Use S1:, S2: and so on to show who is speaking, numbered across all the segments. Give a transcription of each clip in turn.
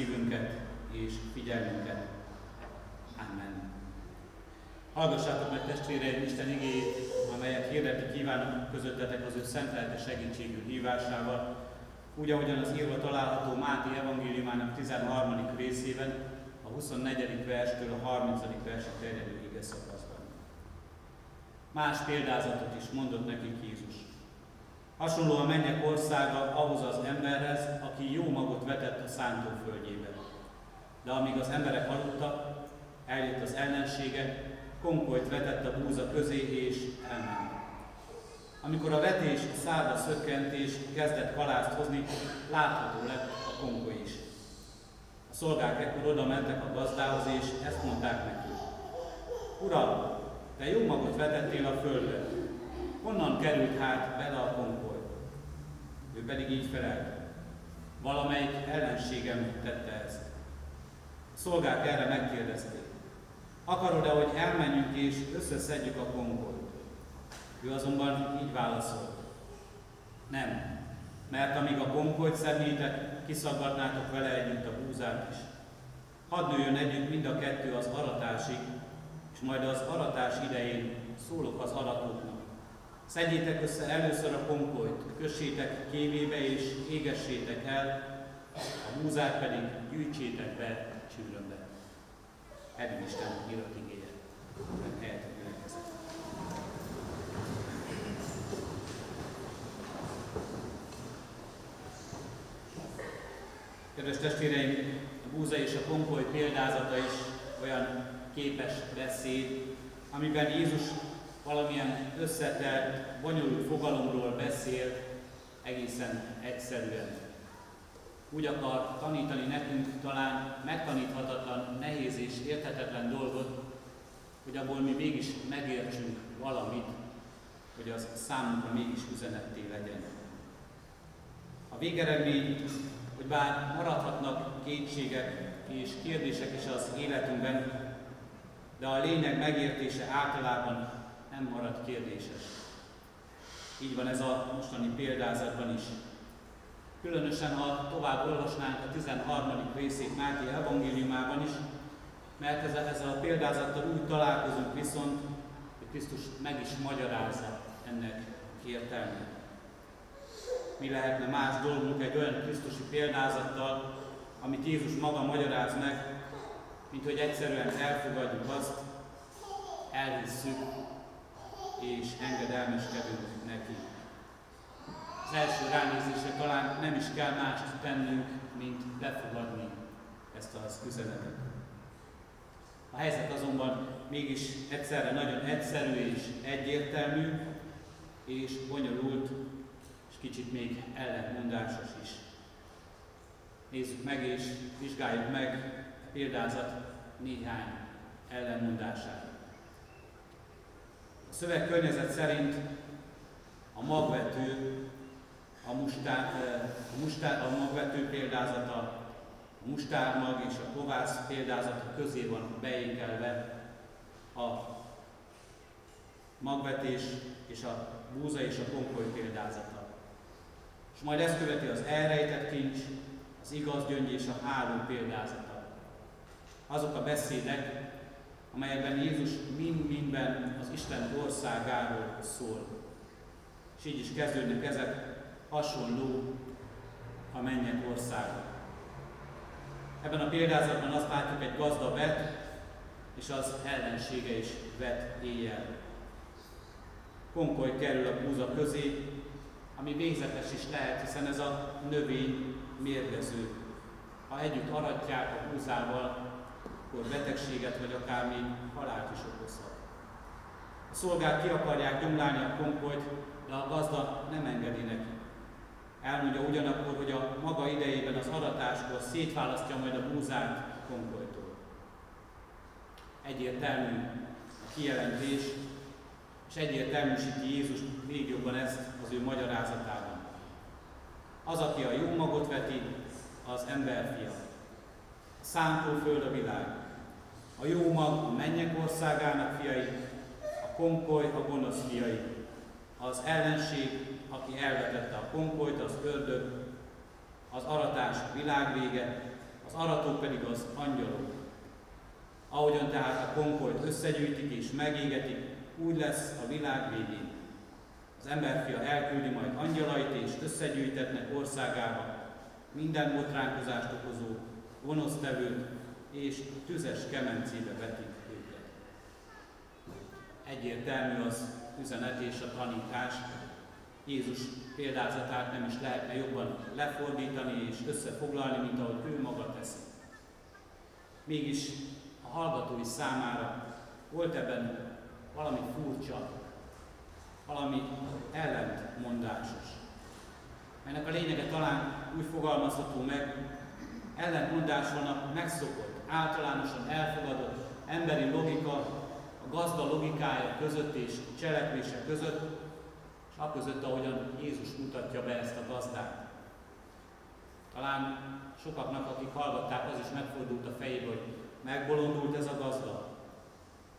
S1: szívünket és figyelmünket. Amen. Hallgassátok meg testvéreim Isten igéjét, amelyet hirdetni kívánok közöttetek az ő szent lelke segítségű hívásával, úgy, ahogyan az írva található Máté evangéliumának 13. részében, a 24. verstől a 30. versig terjedő ige szakaszban. Más példázatot is mondott nekik Jézus. Hasonló a mennyek országa ahhoz az emberhez, aki jó magot vetett a szántóföldjébe. De amíg az emberek aludtak, eljött az ellensége, konkolyt vetett a búza közé és elment. Amikor a vetés szárba szökkent és kezdett kalászt hozni, látható lett a konkoly is. A szolgák ekkor oda mentek a gazdához, és ezt mondták neki. Uram, te jó magot vetettél a földbe. Honnan került hát bele a konkoly? Ő pedig így felelt. Valamelyik ellenségem tette ezt. A szolgák erre megkérdezték. Akarod-e, hogy elmenjünk és összeszedjük a konkolyt? Ő azonban így válaszolt. Nem, mert amíg a konkolyt szednétek, kiszaggatnátok vele együtt a búzát is. Hadd nőjön együtt mind a kettő az aratásig, és majd az aratás idején szólok az aratóknak. Szedjétek össze először a konkolyt, kössétek kévébe és égessétek el, a búzát pedig gyűjtsétek be csűrömbe. Eddig Isten írott igéje. Helyet Kedves testvéreim, a búza és a konkoly példázata is olyan képes beszéd, amiben Jézus valamilyen összetett, bonyolult fogalomról beszél egészen egyszerűen. Úgy akar tanítani nekünk talán megtaníthatatlan, nehéz és érthetetlen dolgot, hogy abból mi mégis megértsünk valamit, hogy az számunkra mégis üzenetté legyen. A végeredmény, hogy bár maradhatnak kétségek és kérdések is az életünkben, de a lényeg megértése általában nem marad kérdéses. Így van ez a mostani példázatban is. Különösen, ha tovább olvasnánk a 13. részét Máté evangéliumában is, mert ezzel, ezzel a példázattal úgy találkozunk viszont, hogy Krisztus meg is magyarázza ennek értelmét. Mi lehetne más dolgunk egy olyan Krisztusi példázattal, amit Jézus maga magyaráz meg, mint hogy egyszerűen elfogadjuk azt, elhisszük és engedelmeskedünk neki. Az első ránézésre talán nem is kell mást tennünk, mint befogadni ezt az üzenetet. A helyzet azonban mégis egyszerre nagyon egyszerű és egyértelmű, és bonyolult, és kicsit még ellentmondásos is. Nézzük meg és vizsgáljuk meg a példázat néhány ellenmondását. A szöveg környezet szerint a magvető, a, mustár, a, mustár, a magvető példázata, a mustármag és a kovász példázata közé van beékelve a magvetés és a búza és a konkoly példázata. És majd ezt követi az elrejtett kincs, az igaz gyöngy és a háló példázata. Azok a beszédek, amelyekben Jézus mind-mindben az Isten országáról szól. És így is kezdődnek ezek hasonló a mennyek országa. Ebben a példázatban azt látjuk, egy gazda vet, és az ellensége is vet éjjel. Konkoly kerül a búza közé, ami végzetes is lehet, hiszen ez a növény mérgező. Ha együtt aratják a búzával, akkor betegséget vagy akár még halált is okozhat. A szolgák ki akarják gyomlálni a konkolyt, de a gazda nem engedi neki. Elmondja ugyanakkor, hogy a maga idejében az aratáskor szétválasztja majd a búzát konkolytól. Egyértelmű a kijelentés, és egyértelműsíti Jézus még jobban ezt az ő magyarázatában. Az, aki a jó magot veti, az emberfia. A szántóföld a világ. A jó mag a mennyek országának fiai, a konkoly a gonosz fiai. az ellenség, aki elvetette a konkolyt, az ördög, az aratás a világvége, az aratók pedig az angyalok. Ahogyan tehát a konkolyt összegyűjtik és megégetik, úgy lesz a világ végén. Az emberfia elküldi majd angyalait és összegyűjtetnek országába minden botránkozást okozó, gonosztevőt és tüzes kemencébe vetik őket. Egyértelmű az üzenet és a tanítás. Jézus példázatát nem is lehetne jobban lefordítani és összefoglalni, mint ahogy ő maga teszi. Mégis a hallgatói számára volt ebben valami furcsa, valami ellentmondásos, melynek a lényege talán úgy fogalmazható meg, ellentmondás van a megszokott, általánosan elfogadott emberi logika, a gazda logikája között és cselekvése között, és a között, ahogyan Jézus mutatja be ezt a gazdát. Talán sokaknak, akik hallgatták, az is megfordult a fejébe, hogy megbolondult ez a gazda.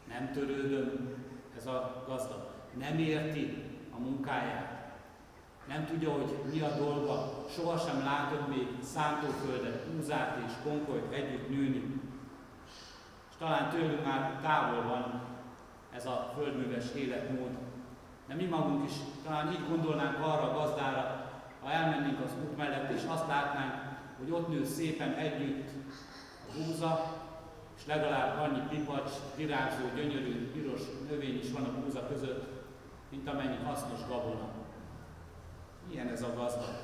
S1: Nem törődöm ez a gazda. Nem érti a munkáját. Nem tudja, hogy mi a dolga. Sohasem látott még szántóföldet, húzát és konkolyt együtt nőni. És talán tőlünk már távol van ez a földműves életmód. De mi magunk is talán így gondolnánk arra a gazdára, ha elmennénk az út mellett, és azt látnánk, hogy ott nő szépen együtt a húza, és legalább annyi pipacs, virágzó, gyönyörű, piros növény is van a húza között, mint amennyi hasznos gabona. Ilyen ez a gazda.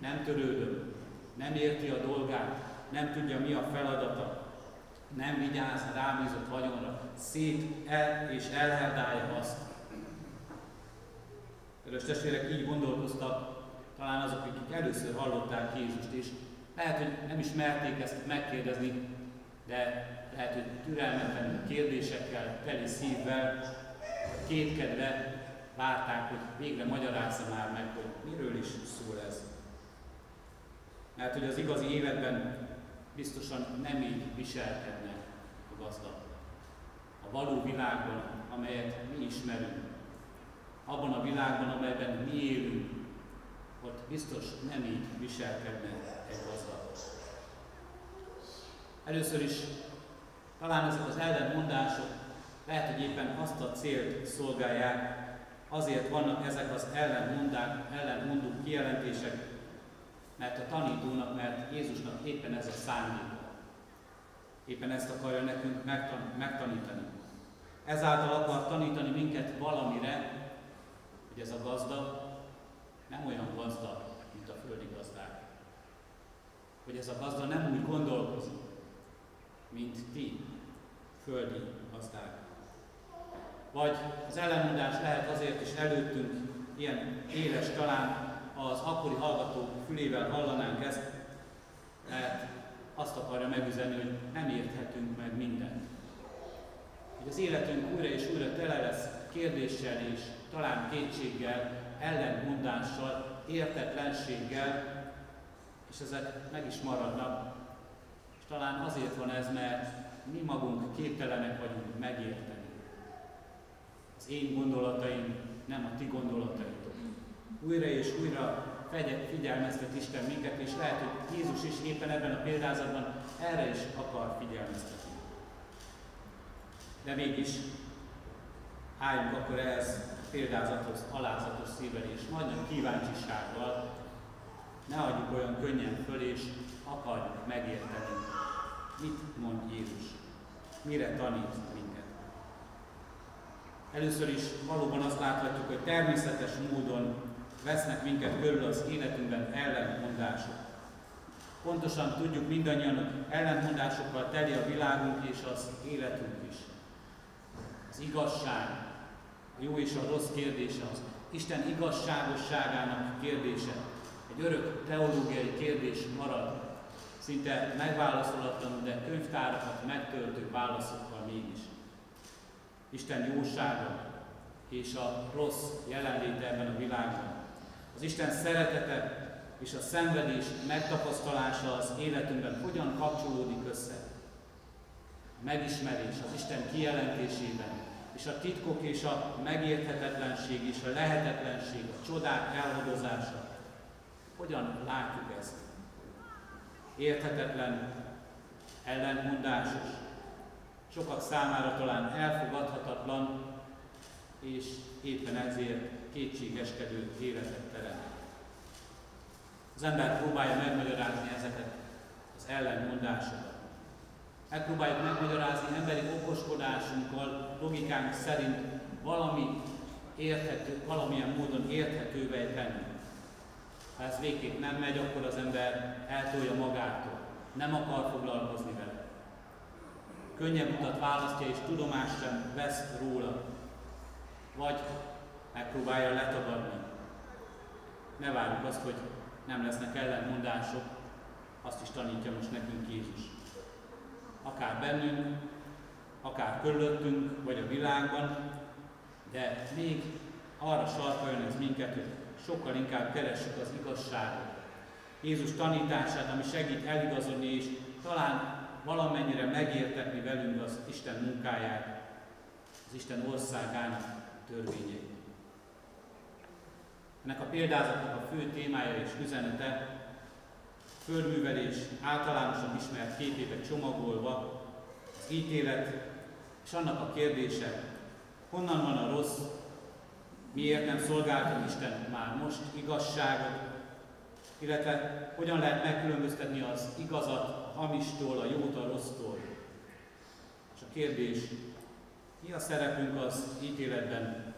S1: Nem törődöm, nem érti a dolgát, nem tudja mi a feladata, nem vigyáz a rábízott vagyonra, szét el és elherdálja azt. Kedves testvérek, így gondolkoztak talán azok, akik először hallották Jézust, és lehet, hogy nem is merték ezt megkérdezni, de lehet, hogy türelmetlen kérdésekkel, teli szívvel, kétkedve várták, hogy végre magyarázza már meg, hogy miről is szól ez. Mert hogy az igazi életben biztosan nem így viselkedne a gazda. A való világban, amelyet mi ismerünk, abban a világban, amelyben mi élünk, ott biztos nem így viselkedne egy gazda. Először is talán ezek az ellentmondások lehet, hogy éppen azt a célt szolgálják, azért vannak ezek az ellentmondák, ellentmondó kijelentések, mert a tanítónak, mert Jézusnak éppen ez a szándéka. Éppen ezt akarja nekünk megtan- megtanítani. Ezáltal akar tanítani minket valamire, hogy ez a gazda nem olyan gazda, mint a földi gazdák. Hogy ez a gazda nem úgy gondolkozik, mint ti, földi gazdák. Vagy az ellenmondás lehet azért is előttünk ilyen éles talán az akkori hallgató fülével hallanánk ezt, mert azt akarja megüzenni, hogy nem érthetünk meg mindent. Hogy az életünk újra és újra tele lesz kérdéssel és talán kétséggel, ellentmondással, értetlenséggel, és ezek meg is maradnak. És talán azért van ez, mert mi magunk képtelenek vagyunk megérteni. Az én gondolataim nem a ti gondolataitok. Újra és újra figyelmeztet Isten minket, és lehet, hogy Jézus is éppen ebben a példázatban erre is akar figyelmeztetni. De mégis álljunk akkor ehhez példázathoz, alázatos szívvel és nagy kíváncsisággal, ne adjuk olyan könnyen föl, és akarjuk megérteni, mit mond Jézus, mire tanít minket. Először is valóban azt láthatjuk, hogy természetes módon vesznek minket körül az életünkben ellentmondások. Pontosan tudjuk mindannyian, hogy ellentmondásokkal teli a világunk és az életünk is. Az igazság, a jó és a rossz kérdése, az Isten igazságosságának kérdése, egy örök teológiai kérdés marad, szinte megválaszolatlan, de könyvtárakat megtöltő válaszokkal mégis. Isten jósága és a rossz jelenléte ebben a világban. Az Isten szeretete és a szenvedés megtapasztalása az életünkben hogyan kapcsolódik össze. A megismerés az Isten kijelentésében, és a titkok és a megérthetetlenség és a lehetetlenség, a csodák elhadozása. Hogyan látjuk ezt? Érthetetlen, ellentmondásos, sokak számára talán elfogadhatatlan, és éppen ezért kétségeskedő életet teremt. Az ember próbálja megmagyarázni ezeket az ellentmondásokat. Megpróbáljuk megmagyarázni emberi okoskodásunkkal, logikánk szerint valami érthető, valamilyen módon érthetővé tenni. Ha ez végképp nem megy, akkor az ember eltolja magától, nem akar foglalkozni vele. Könnyebb utat választja és tudomást sem vesz róla, vagy megpróbálja letagadni. Ne várjuk azt, hogy nem lesznek ellentmondások, azt is tanítja most nekünk Jézus. Akár bennünk, akár körülöttünk, vagy a világban, de még arra sarkaljon ez minket, hogy sokkal inkább keressük az igazságot. Jézus tanítását, ami segít eligazodni és talán valamennyire megértetni velünk az Isten munkáját, az Isten országának törvényeit. Ennek a példázatnak a fő témája és üzenete földművelés általánosan ismert képébe csomagolva az ítélet és annak a kérdése, honnan van a rossz, miért nem szolgálta Isten már most igazságot, illetve hogyan lehet megkülönböztetni az igazat a hamistól, a jót a rossztól. És a kérdés, mi a szerepünk az ítéletben,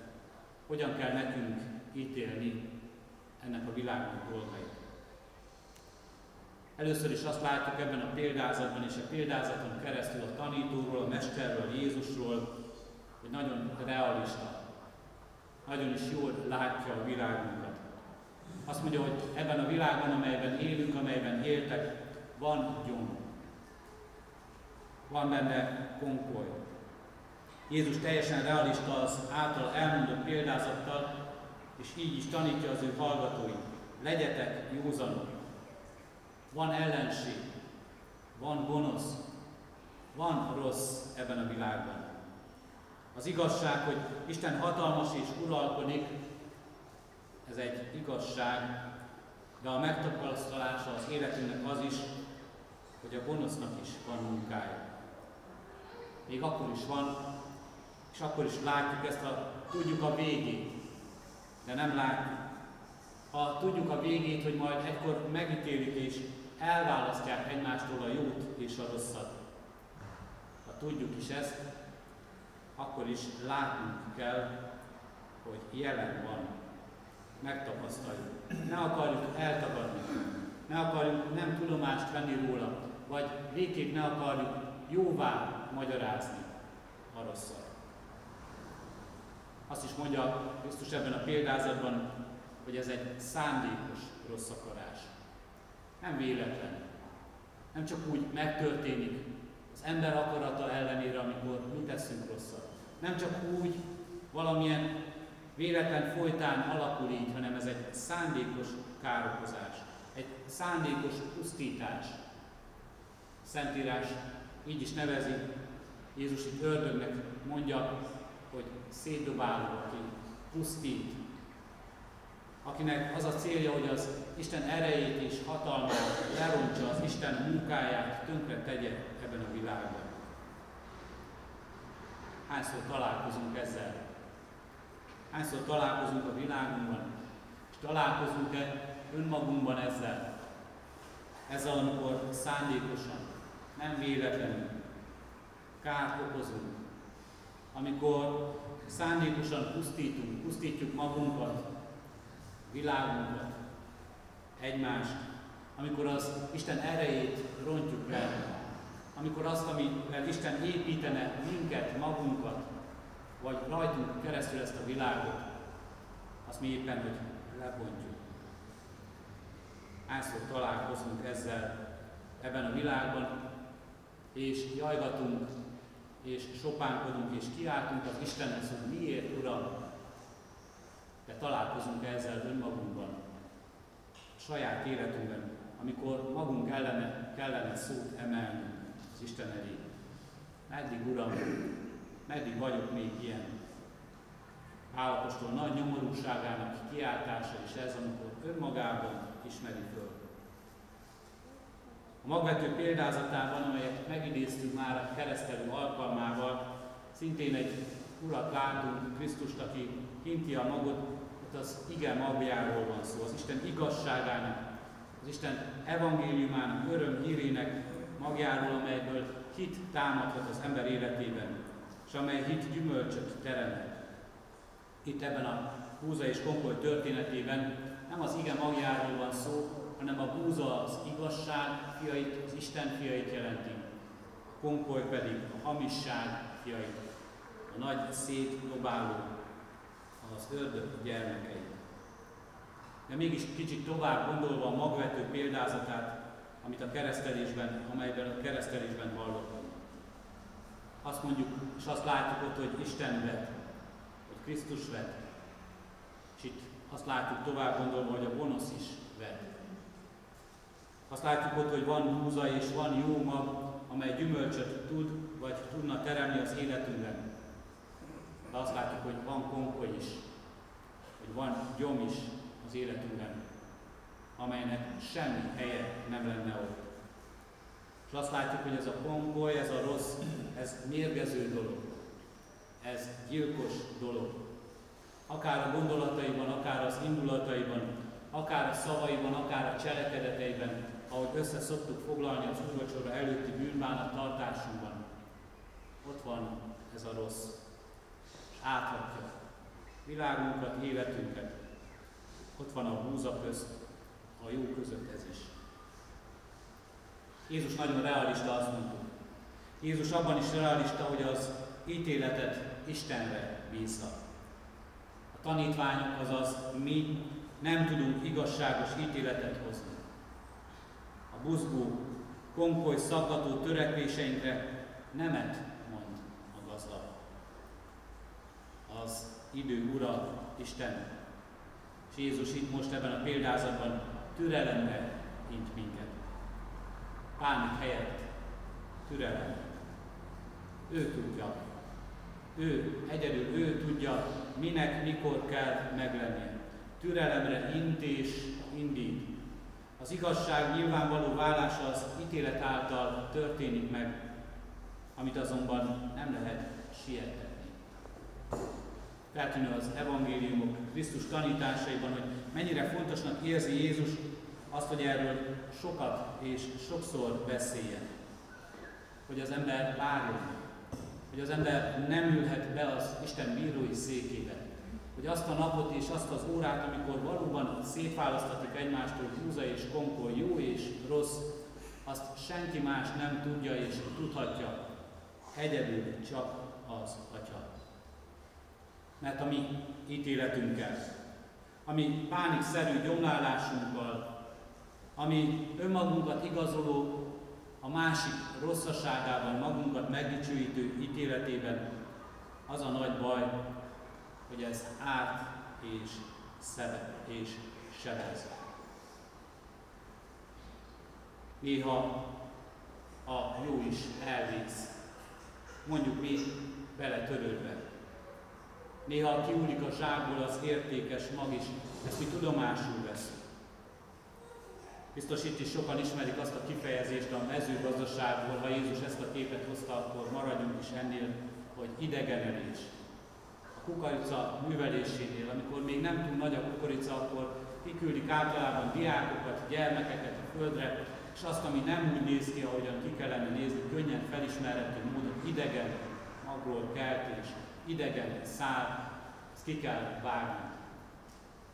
S1: hogyan kell nekünk ítélni ennek a világnak dolgait. Először is azt látjuk ebben a példázatban, és a példázaton keresztül a tanítóról, a mesterről, Jézusról, hogy nagyon realista, nagyon is jól látja a világunkat. Azt mondja, hogy ebben a világban, amelyben élünk, amelyben éltek, van gyom. Van benne konkoly. Jézus teljesen realista az által elmondott példázattal, és így is tanítja az ő hallgatóit. Legyetek józanok. Van ellenség, van gonosz, van rossz ebben a világban. Az igazság, hogy Isten hatalmas és uralkodik, ez egy igazság, de a megtapasztalása az életünknek az is, hogy a gonosznak is van munkája. Még akkor is van, és akkor is látjuk ezt, a, tudjuk a végét, de nem látjuk. Ha tudjuk a végét, hogy majd egykor megítélik és elválasztják egymástól a jót és a rosszat. Ha tudjuk is ezt, akkor is látnunk kell, hogy jelen van, megtapasztaljuk. Ne akarjuk eltagadni, ne akarjuk nem tudomást venni róla, vagy végképp ne akarjuk jóvá magyarázni a rosszat. Azt is mondja Krisztus ebben a példázatban, hogy ez egy szándékos rossz akarás. Nem véletlen. Nem csak úgy megtörténik az ember akarata ellenére, amikor mi teszünk rosszat. Nem csak úgy valamilyen véletlen folytán alakul így, hanem ez egy szándékos károkozás, egy szándékos pusztítás. Szentírás így is nevezi, Jézus itt ördögnek mondja, hogy szétdobáló, aki pusztít, akinek az a célja, hogy az Isten erejét és hatalmát lerontsa, az Isten munkáját tönkre tegye ebben a világban. Hányszor találkozunk ezzel? Hányszor találkozunk a világunkban? És találkozunk-e önmagunkban ezzel? Ezzel, amikor szándékosan, nem véletlenül kárt okozunk, amikor szándékosan pusztítunk, pusztítjuk magunkat, világunkat, egymást, amikor az Isten erejét rontjuk le, amikor azt, amivel Isten építene minket, magunkat, vagy rajtunk keresztül ezt a világot, azt mi éppen, hogy lebontjuk. Hányszor találkozunk ezzel ebben a világban, és jajgatunk és sopánkodunk, és kiáltunk az Istenhez, hogy miért, Uram, de találkozunk ezzel önmagunkban, a saját életünkben, amikor magunk ellene kellene szót emelni az Isten elé. Meddig, Uram, meddig vagyok még ilyen. Állapostól nagy nyomorúságának kiáltása is ez, amikor önmagában ismeri föl. A magvető példázatában, amelyet megidéztünk már a keresztelő alkalmával, szintén egy urat látunk, Krisztust, aki hinti a magot, ott az ige magjáról van szó, az Isten igazságának, az Isten evangéliumának, öröm hírének magjáról, amelyből hit támadhat az ember életében, és amely hit gyümölcsöt teremhet. Itt ebben a Búza és Konkoly történetében nem az ige magjáról van szó, hanem a Búza az igazság fiait, az Isten fiait jelenti. A Konkoly pedig a hamisság fiait, a nagy szétdobáló, az ördög gyermekei. De mégis kicsit tovább gondolva a magvető példázatát, amit a keresztelésben, amelyben a keresztelésben hallottunk. Azt mondjuk, és azt látjuk ott, hogy Isten vet, hogy Krisztus vet. És itt azt látjuk tovább gondolva, hogy a gonosz is vet. Azt látjuk ott, hogy van búza és van jó mag, amely gyümölcsöt tud, vagy tudna teremni az életünkben. De azt látjuk, hogy van konkoly is, hogy van gyom is az életünkben amelynek semmi helye nem lenne ott. És azt látjuk, hogy ez a kongoly, ez a rossz, ez mérgező dolog. Ez gyilkos dolog. Akár a gondolataiban, akár az indulataiban, akár a szavaiban, akár a cselekedeteiben, ahogy össze szoktuk foglalni az úrvacsora előtti bűnbánat tartásunkban. Ott van ez a rossz. És áthatja világunkat, életünket. Ott van a búza közt, a jó között ez is. Jézus nagyon realista, azt mondtuk. Jézus abban is realista, hogy az ítéletet Istenre bízza. A tanítványok, azaz mi nem tudunk igazságos ítéletet hozni. A buzgó, konkoly, szaggató törekvéseinkre nemet mond a gazda. Az idő ura, Isten. És Jézus itt most ebben a példázatban türelemre int minket. Pánik helyett türelem. Ő tudja. Ő, egyedül ő tudja, minek, mikor kell meglennie. Türelemre int és indít. Az igazság nyilvánvaló válása az ítélet által történik meg, amit azonban nem lehet sietni. Feltűnő az evangéliumok Krisztus tanításaiban, hogy mennyire fontosnak érzi Jézus azt, hogy erről sokat és sokszor beszéljen. Hogy az ember várjon, hogy az ember nem ülhet be az Isten bírói székébe. Hogy azt a napot és azt az órát, amikor valóban szétválasztatik egymástól húza és konkol, jó és rossz, azt senki más nem tudja és tudhatja, egyedül csak az Atya. Mert a mi ítéletünkkel, ami pánikszerű gyomlálásunkkal, ami önmagunkat igazoló, a másik rosszaságában magunkat megdicsőítő ítéletében, az a nagy baj, hogy ez árt és szebe és sebez. Néha a jó is elvész, mondjuk mi beletörődve. Néha kiúlik a zsákból az értékes mag is, ezt mi tudomásul veszünk. Biztos itt is sokan ismerik azt a kifejezést a mezőgazdaságból, ha Jézus ezt a képet hozta, akkor maradjunk is ennél, hogy idegenelés. A kukorica művelésénél, amikor még nem túl nagy a kukorica, akkor kiküldik általában diákokat, gyermekeket a földre, és azt, ami nem úgy néz ki, ahogyan ki kellene nézni, könnyen felismerhető módon idegen magról kelt és idegen szár, ezt ki kell vágni.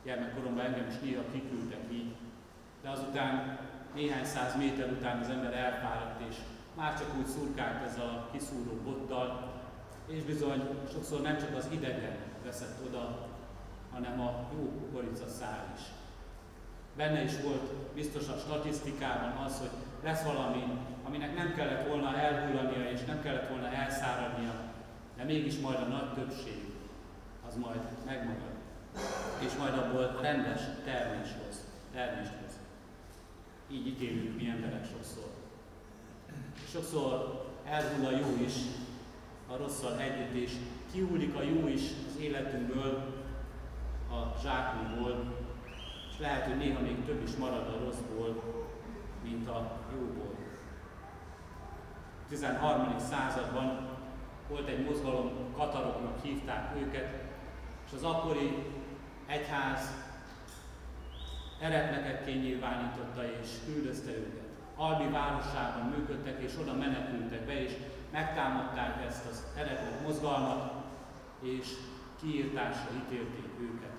S1: Gyermekkoromban engem is néha kiküldtek így, de azután néhány száz méter után az ember elfáradt, és már csak úgy szurkált ezzel a kiszúró bottal, és bizony sokszor nem csak az idegen veszett oda, hanem a jó kukorica szár is. Benne is volt biztos a statisztikában az, hogy lesz valami, aminek nem kellett volna elhullania és nem kellett volna elszáradnia, de mégis majd a nagy többség az majd megmarad, és majd abból rendes termés hoz, termést hoz. Így ítélünk mi emberek sokszor. Sokszor elhull a jó is, a rosszal együtt, és kiúlik a jó is az életünkből, a zsákunkból, és lehet, hogy néha még több is marad a rosszból, mint a jóból. A 13. században volt egy mozgalom, kataroknak hívták őket, és az akkori egyház eretneket nyilvánította és üldözte őket. Albi városában működtek, és oda menekültek be, és megtámadták ezt az eretnek mozgalmat, és kiírtásra ítélték őket.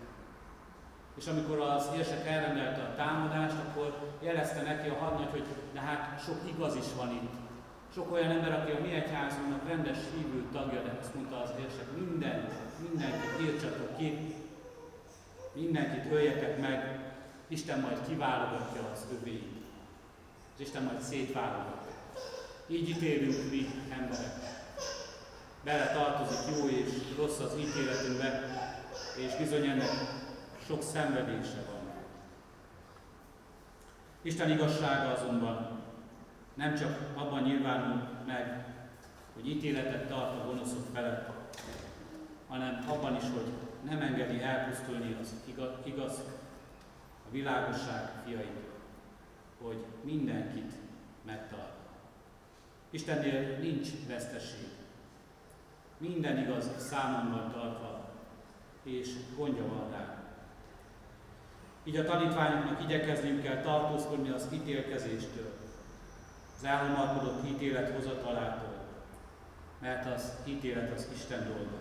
S1: És amikor az érsek elrendelte a támadást, akkor jelezte neki a hadnagy, hogy de hát sok igaz is van itt. Sok olyan ember, aki a mi egyházunknak rendes hívő tagja, de azt mondta az érsek, mindent, mindenkit írtsatok ki, mindenkit öljetek meg, Isten majd kiválogatja az övéit. És Isten majd szétválogatja. Így ítélünk mi emberek. Bele tartozik jó és rossz az ítéletünkbe, és bizony ennek sok szenvedése van. Isten igazsága azonban nem csak abban nyilvánul meg, hogy ítéletet tart a gonoszok felett, hanem abban is, hogy nem engedi elpusztulni az igaz, a világosság fiait, hogy mindenkit megtart. Istennél nincs veszteség. Minden igaz számommal tartva, és gondja van rá. Így a tanítványoknak igyekezniük kell tartózkodni az ítélkezéstől, az elhamarkodott ítélet hozatalától, mert az ítélet az Isten dolga.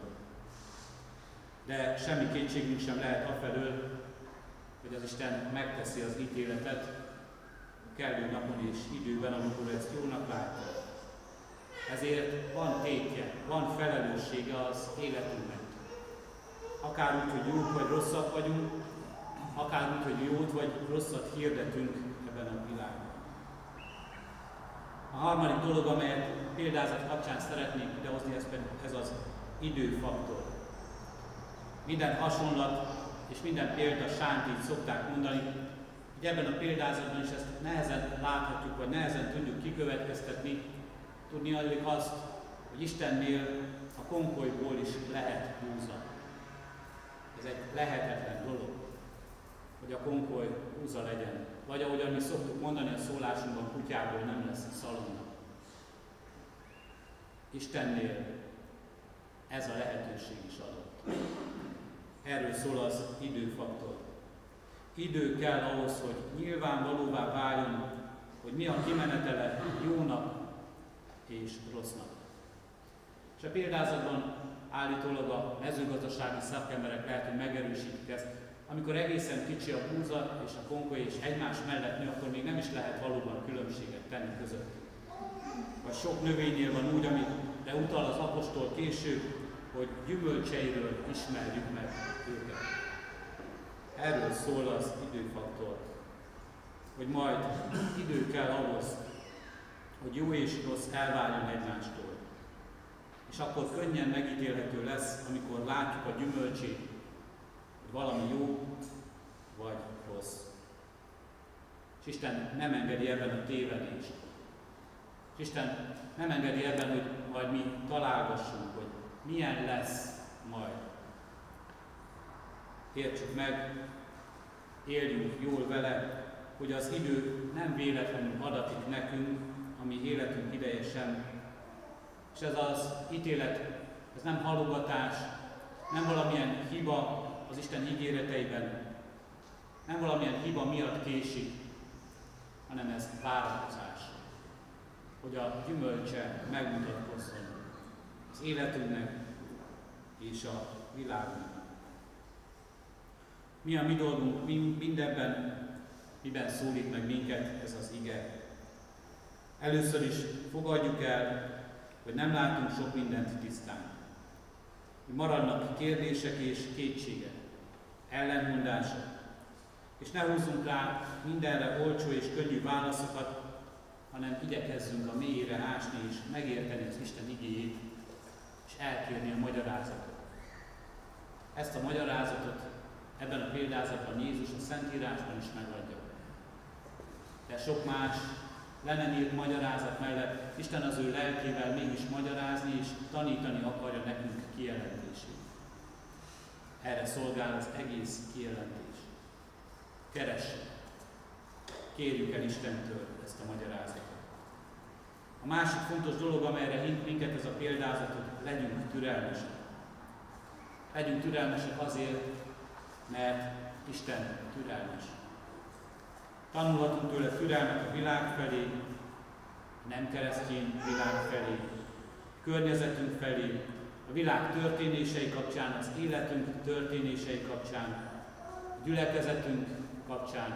S1: De semmi kétségünk sem lehet afelől, hogy az Isten megteszi az ítéletet kellő napon és időben, amikor ezt jónak látja. Ezért van tétje, van felelőssége az életünknek. Akár úgy, hogy jók vagy rosszak vagyunk, akár úgy, hogy jót vagy rosszat hirdetünk ebben a világban. A harmadik dolog, amelyet példázat kapcsán szeretnék idehozni, ez, ez az időfaktor. Minden hasonlat és minden példa sántít szokták mondani, hogy ebben a példázatban is ezt nehezen láthatjuk, vagy nehezen tudjuk kikövetkeztetni, tudni adjuk azt, hogy Istennél a konkolyból is lehet húza. Ez egy lehetetlen dolog, hogy a konkoly húza legyen. Vagy ahogyan mi szoktuk mondani a szólásunkban, kutyából nem lesz szalonna. Istennél ez a lehetőség is adott. Erről szól az időfaktor. Idő kell ahhoz, hogy nyilvánvalóvá váljon, hogy mi a kimenetele jónak és rossznak. És a példázatban állítólag a mezőgazdasági szakemberek lehet, hogy megerősítik ezt, amikor egészen kicsi a búza és a konkoly és egymás mellett nő, akkor még nem is lehet valóban különbséget tenni között. Vagy sok növénynél van úgy, amire utal az apostol később, hogy gyümölcseiről ismerjük meg őket. Erről szól az időfaktor, hogy majd idő kell ahhoz, hogy jó és rossz elváljon egymástól. És akkor könnyen megítélhető lesz, amikor látjuk a gyümölcsét, hogy valami jó vagy rossz. És Isten nem engedi ebben a tévedést. És Isten nem engedi ebben, hogy majd mi találgassunk, hogy milyen lesz majd. Értsük meg, éljünk jól vele, hogy az idő nem véletlenül adatik nekünk, ami életünk ideje sem. És ez az ítélet, ez nem halogatás, nem valamilyen hiba az Isten ígéreteiben, nem valamilyen hiba miatt késik, hanem ez várakozás, hogy a gyümölcse megmutatkozzon az életünknek és a világunknak. Mi a mi dolgunk mindebben, miben szólít meg minket ez az ige. Először is fogadjuk el, hogy nem látunk sok mindent tisztán. Maradnak kérdések és kétségek, ellentmondások, és ne húzzunk rá mindenre olcsó és könnyű válaszokat, hanem igyekezzünk a mélyére ásni és megérteni az Isten igéjét, és elkérni a magyarázatot. Ezt a magyarázatot ebben a példázatban Jézus a Szentírásban is megadja. De sok más le írt magyarázat mellett Isten az ő lelkével mégis magyarázni és tanítani akarja nekünk kijelentését. Erre szolgál az egész kijelentés. Keressük. Kérjük el Istentől ezt a magyarázatot. A másik fontos dolog, amelyre hint minket ez a példázat, hogy legyünk türelmesek. Legyünk türelmesek azért, mert Isten türelmes. Tanulhatunk tőle türelmet a világ felé, nem keresztény világ felé, környezetünk felé, a világ történései kapcsán, az életünk történései kapcsán, a gyülekezetünk kapcsán,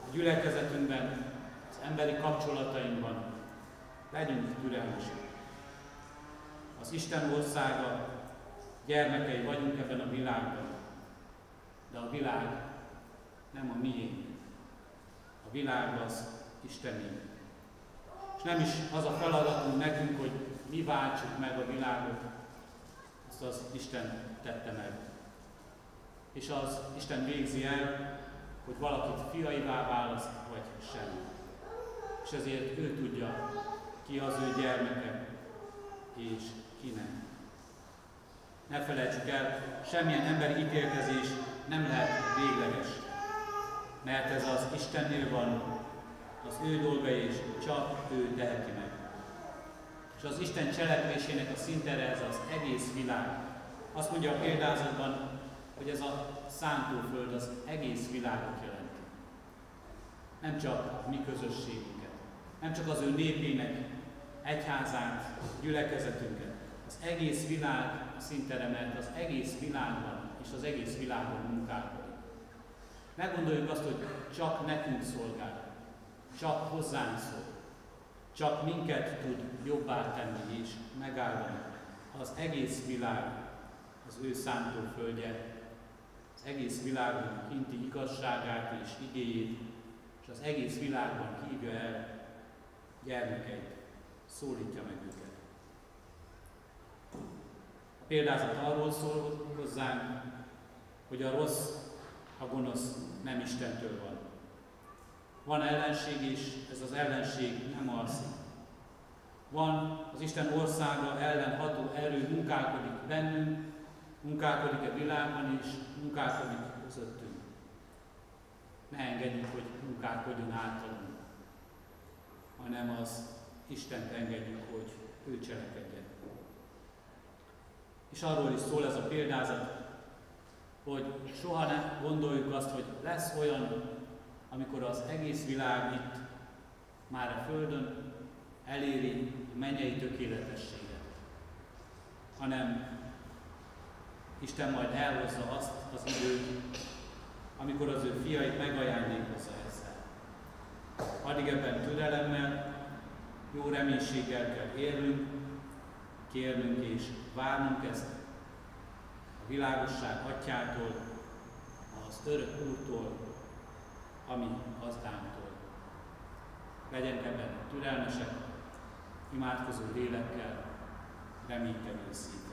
S1: a gyülekezetünkben, az emberi kapcsolatainkban. Legyünk türelmesek. Az Isten országa gyermekei vagyunk ebben a világban, de a világ nem a miénk. A világ az Istené. És nem is az a feladatunk nekünk, hogy mi váltsuk meg a világot, azt az Isten tette meg. És az Isten végzi el, hogy valakit fiaivá választ, vagy sem. És ezért ő tudja, ki az ő gyermeke, és ki nem. Ne felejtsük el, semmilyen emberi ítélkezés nem lehet végleges, mert ez az Istennél van, az ő dolga és csak ő teheti meg. És az Isten cselekvésének a szintere ez az egész világ. Azt mondja a példázatban, hogy ez a szántóföld az egész világot jelenti. Nem csak a mi közösségünket, nem csak az ő népének, egyházát, gyülekezetünket, az egész világ szintere, mert az egész világban és az egész világon munkálkodik. Ne gondoljuk azt, hogy csak nekünk szolgál, csak hozzánk szól, csak minket tud jobbá tenni és megállani. Az egész világ az ő szántóföldje, az egész világon kinti igazságát és igéjét, és az egész világban hívja el gyermekeit, szólítja meg őket. A példázat arról szól hozzánk, hogy a rossz, a gonosz nem Istentől van. Van ellenség is, ez az ellenség nem alszik. Van az Isten országa ellen ható erő, munkálkodik bennünk, munkálkodik a világban is, munkálkodik közöttünk. Ne engedjük, hogy munkálkodjon általunk, hanem az Istent engedjük, hogy ő cselekedjen. És arról is szól ez a példázat, hogy soha ne gondoljuk azt, hogy lesz olyan, amikor az egész világ itt, már a Földön eléri a mennyei tökéletességet, hanem Isten majd elhozza azt az időt, amikor az ő fiait megajándékozza ezzel. Addig ebben türelemmel, jó reménységgel kell élnünk, kérnünk és várnunk ezt a világosság atyától, az örök úrtól, ami gazdánktól. Legyen ebben türelmesek, imádkozó lélekkel, reménykedő szív.